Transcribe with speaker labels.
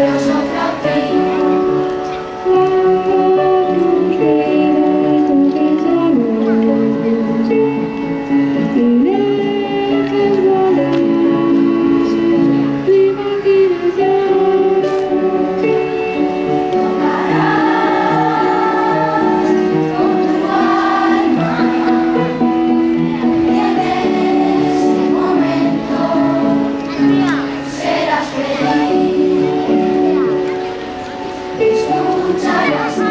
Speaker 1: gracias. Christmas.